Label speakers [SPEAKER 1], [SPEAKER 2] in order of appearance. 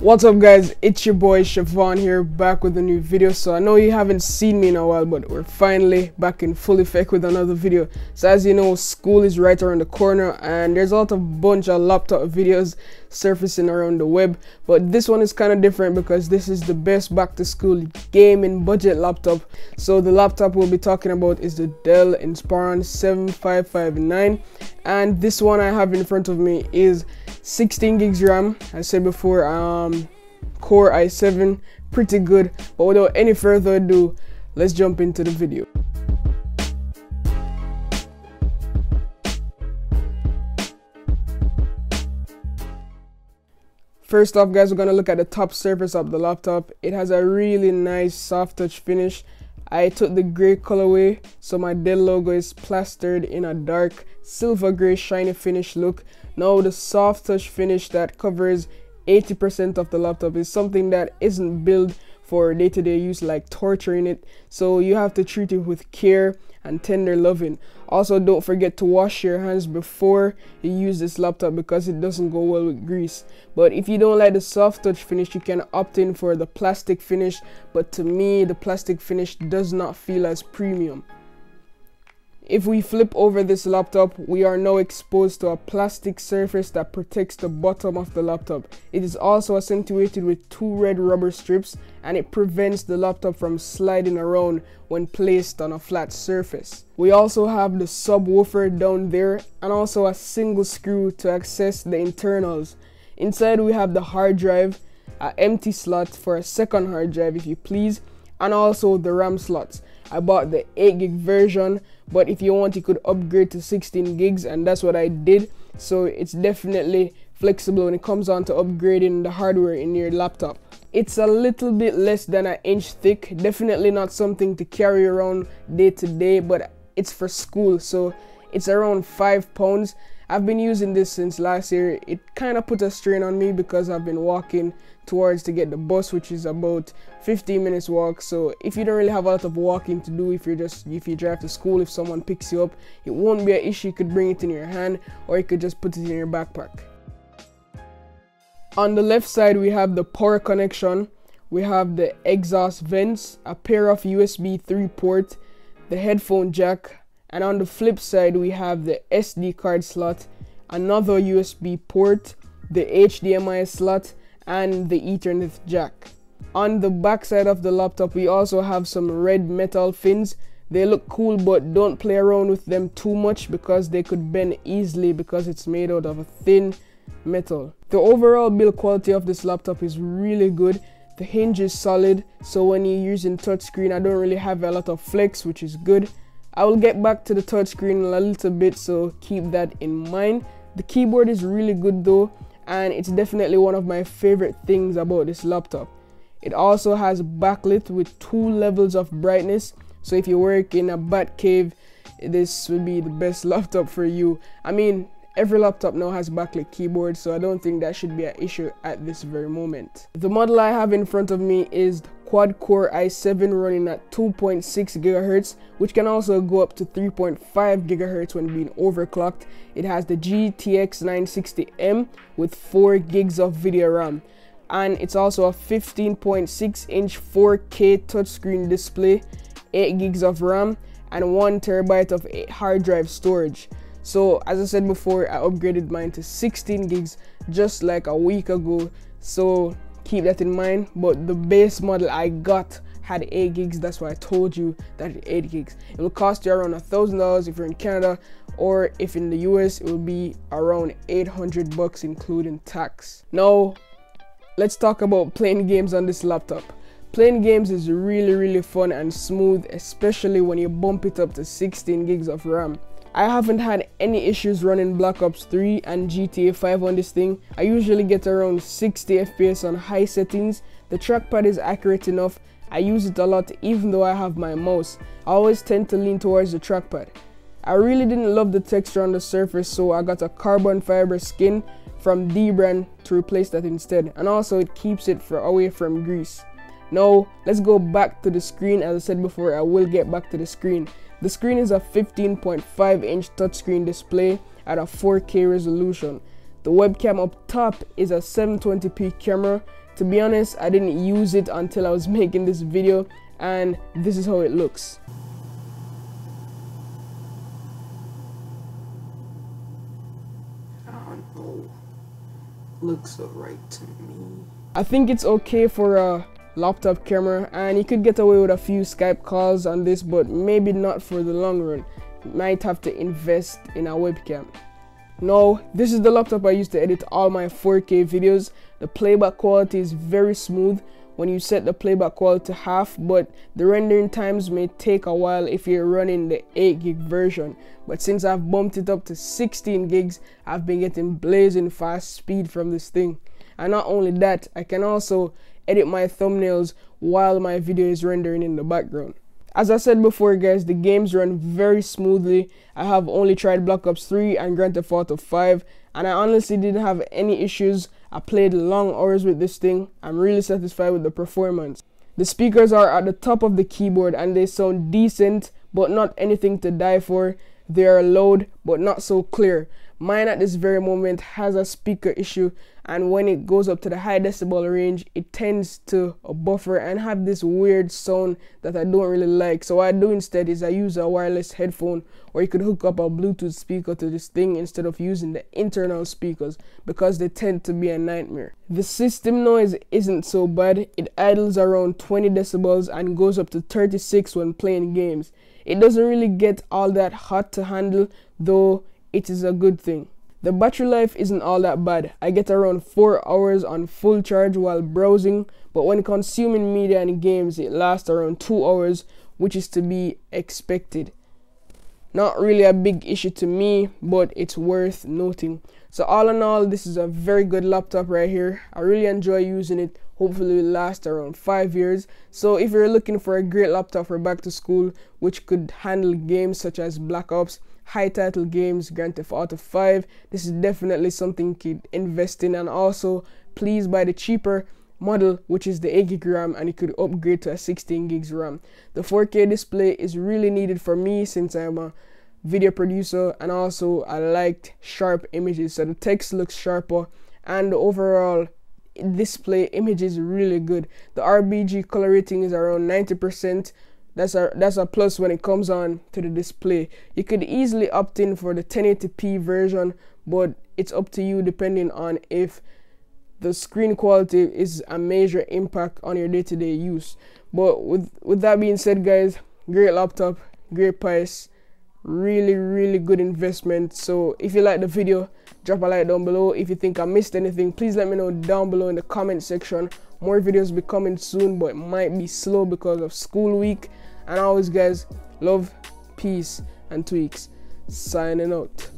[SPEAKER 1] What's up guys, it's your boy Shevon here back with a new video. So I know you haven't seen me in a while but we're finally back in full effect with another video. So as you know school is right around the corner and there's a lot of bunch of laptop videos surfacing around the web but this one is kind of different because this is the best back to school gaming budget laptop. So the laptop we'll be talking about is the Dell Inspiron 7559 and this one I have in front of me is 16 gigs RAM. I said before, um, Core i7, pretty good. But without any further ado, let's jump into the video. First off guys, we're to look at the top surface of the laptop. It has a really nice soft touch finish. I took the gray colorway, so my Dell logo is plastered in a dark silver gray shiny finish look. Now the soft touch finish that covers 80% of the laptop is something that isn't built for day-to-day use like torturing it. So you have to treat it with care and tender loving. Also don't forget to wash your hands before you use this laptop because it doesn't go well with grease. But if you don't like the soft touch finish you can opt in for the plastic finish. But to me the plastic finish does not feel as premium if we flip over this laptop, we are now exposed to a plastic surface that protects the bottom of the laptop. It is also accentuated with two red rubber strips and it prevents the laptop from sliding around when placed on a flat surface. We also have the subwoofer down there and also a single screw to access the internals. Inside we have the hard drive, an empty slot for a second hard drive if you please, and also the RAM slots. I bought the 8 gig version, but if you want, you could upgrade to 16 gigs, and that's what I did. So it's definitely flexible when it comes on to upgrading the hardware in your laptop. It's a little bit less than an inch thick, definitely not something to carry around day to day, but it's for school, so it's around 5 pounds. I've been using this since last year. It kind of put a strain on me because I've been walking towards to get the bus which is about 15 minutes walk. So if you don't really have a lot of walking to do if you're just if you drive to school if someone picks you up it won't be an issue. You could bring it in your hand or you could just put it in your backpack. On the left side we have the power connection. We have the exhaust vents a pair of usb 3 port the headphone jack and on the flip side we have the sd card slot another usb port the hdmi slot and the Ethernet jack. On the back side of the laptop we also have some red metal fins. They look cool but don't play around with them too much because they could bend easily because it's made out of a thin metal. The overall build quality of this laptop is really good. The hinge is solid so when you're using touchscreen I don't really have a lot of flex which is good. I will get back to the touchscreen a little bit so keep that in mind. The keyboard is really good though and it's definitely one of my favorite things about this laptop. It also has backlit with two levels of brightness, so if you work in a bat cave, this will be the best laptop for you. I mean, every laptop now has backlit keyboard, so I don't think that should be an issue at this very moment. The model I have in front of me is quad core i7 running at 2.6 gigahertz which can also go up to 3.5 gigahertz when being overclocked. It has the gtx 960m with 4 gigs of video ram and it's also a 15.6 inch 4k touchscreen display 8 gigs of ram and 1 terabyte of hard drive storage. So as i said before i upgraded mine to 16 gigs just like a week ago. So keep that in mind but the base model i got had 8 gigs. That's why i told you that 8 gigs. It will cost you around a thousand dollars if you're in canada or if in the us it will be around 800 bucks including tax. Now let's talk about playing games on this laptop. Playing games is really really fun and smooth especially when you bump it up to 16 gigs of ram I haven't had any issues running Black Ops 3 and GTA 5 on this thing. I usually get around 60 FPS on high settings. The trackpad is accurate enough. I use it a lot even though I have my mouse. I always tend to lean towards the trackpad. I really didn't love the texture on the surface so I got a carbon fiber skin from Dbrand to replace that instead and also it keeps it away from grease. Now let's go back to the screen as I said before I will get back to the screen. The screen is a 15.5 inch touchscreen display at a 4K resolution. The webcam up top is a 720p camera To be honest, I didn't use it until I was making this video and this is how it looks.
[SPEAKER 2] I. Looks alright to me.
[SPEAKER 1] I think it's okay for a laptop camera and you could get away with a few Skype calls on this but maybe not for the long run. You might have to invest in a webcam. Now, this is the laptop I use to edit all my 4K videos. The playback quality is very smooth when you set the playback quality to half, but the rendering times may take a while if you're running the 8 gig version. But since I've bumped it up to 16 gigs, I've been getting blazing fast speed from this thing. And not only that, I can also edit my thumbnails while my video is rendering in the background. As I said before guys, the games run very smoothly. I have only tried Black Ops 3 and Grand Theft Auto 5 and I honestly didn't have any issues. I played long hours with this thing. I'm really satisfied with the performance. The speakers are at the top of the keyboard and they sound decent but not anything to die for. They are loud but not so clear. Mine at this very moment has a speaker issue and when it goes up to the high decibel range it tends to buffer and have this weird sound that I don't really like. So what I do instead is I use a wireless headphone or you could hook up a Bluetooth speaker to this thing instead of using the internal speakers because they tend to be a nightmare. The system noise isn't so bad. It idles around 20 decibels and goes up to 36 when playing games. It doesn't really get all that hot to handle though it is a good thing. The battery life isn't all that bad. I get around 4 hours on full charge while browsing, but when consuming media and games, it lasts around 2 hours, which is to be expected. Not really a big issue to me, but it's worth noting. So all in all, this is a very good laptop right here. I really enjoy using it. Hopefully it lasts around 5 years. So if you're looking for a great laptop for back to school, which could handle games such as Black Ops, high title games, Grand Theft Auto 5. This is definitely something you could invest in and also please buy the cheaper model which is the 8 gig RAM and you could upgrade to a 16 gigs RAM. The 4K display is really needed for me since I'm a video producer and also I liked sharp images so the text looks sharper and overall display image is really good. The RGB color rating is around 90% that's a that's a plus when it comes on to the display. You could easily opt in for the 1080p version but it's up to you depending on if the screen quality is a major impact on your day-to-day -day use. But with with that being said guys great laptop great price really really good investment. So if you like the video drop a like down below. If you think i missed anything please let me know down below in the comment section. More videos be coming soon but it might be slow because of school week and always guys love peace and tweaks. Signing out